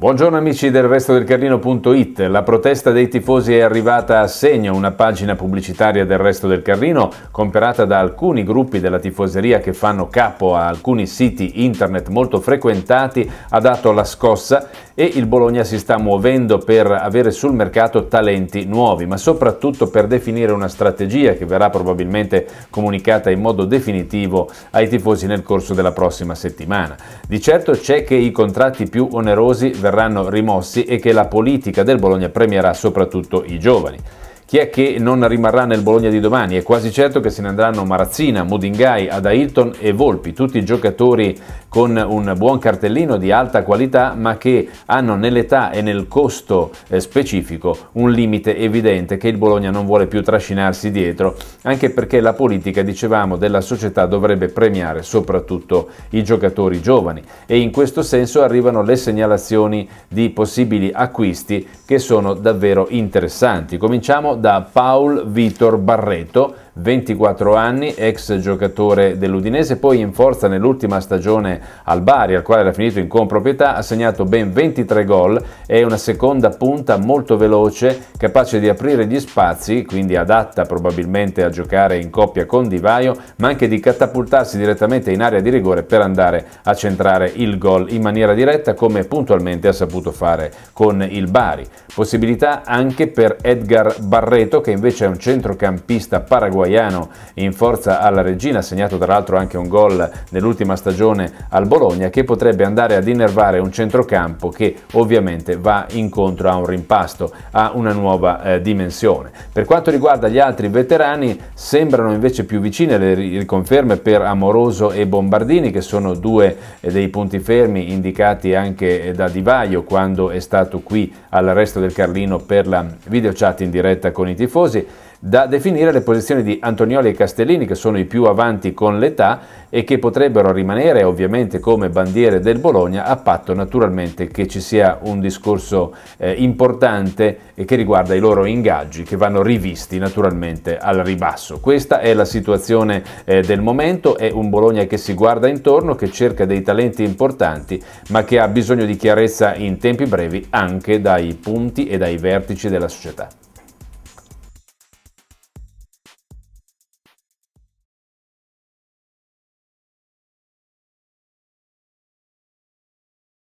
Buongiorno amici del resto del Carlino.it, la protesta dei tifosi è arrivata a segno, una pagina pubblicitaria del resto del Carlino comprata da alcuni gruppi della tifoseria che fanno capo a alcuni siti internet molto frequentati ha dato la scossa e il Bologna si sta muovendo per avere sul mercato talenti nuovi, ma soprattutto per definire una strategia che verrà probabilmente comunicata in modo definitivo ai tifosi nel corso della prossima settimana. Di certo c'è che i contratti più onerosi verranno rimossi e che la politica del Bologna premierà soprattutto i giovani. Chi è che non rimarrà nel Bologna di domani? È quasi certo che se ne andranno Marazzina, Mudingai, Adailton e Volpi, tutti giocatori con un buon cartellino di alta qualità ma che hanno nell'età e nel costo eh, specifico un limite evidente che il Bologna non vuole più trascinarsi dietro, anche perché la politica, dicevamo, della società dovrebbe premiare soprattutto i giocatori giovani e in questo senso arrivano le segnalazioni di possibili acquisti che sono davvero interessanti. Cominciamo da Paul Vitor Barreto, 24 anni, ex giocatore dell'Udinese, poi in forza nell'ultima stagione al Bari, al quale era finito in comproprietà, ha segnato ben 23 gol, è una seconda punta molto veloce, capace di aprire gli spazi, quindi adatta probabilmente a giocare in coppia con Di Vaio, ma anche di catapultarsi direttamente in area di rigore per andare a centrare il gol in maniera diretta come puntualmente ha saputo fare con il Bari. Possibilità anche per Edgar Barreto che invece è un centrocampista paraguayano in forza alla regina, segnato tra l'altro anche un gol nell'ultima stagione al Bologna, che potrebbe andare ad innervare un centrocampo che ovviamente va incontro a un rimpasto, a una nuova eh, dimensione. Per quanto riguarda gli altri veterani, sembrano invece più vicine le riconferme per Amoroso e Bombardini, che sono due eh, dei punti fermi indicati anche eh, da Di Vaio quando è stato qui al resto del Carlino per la video chat in diretta con i tifosi, da definire le posizioni di Antonioli e Castellini che sono i più avanti con l'età e che potrebbero rimanere ovviamente come bandiere del Bologna a patto naturalmente che ci sia un discorso eh, importante che riguarda i loro ingaggi che vanno rivisti naturalmente al ribasso. Questa è la situazione eh, del momento, è un Bologna che si guarda intorno, che cerca dei talenti importanti ma che ha bisogno di chiarezza in tempi brevi anche dai punti e dai vertici della società.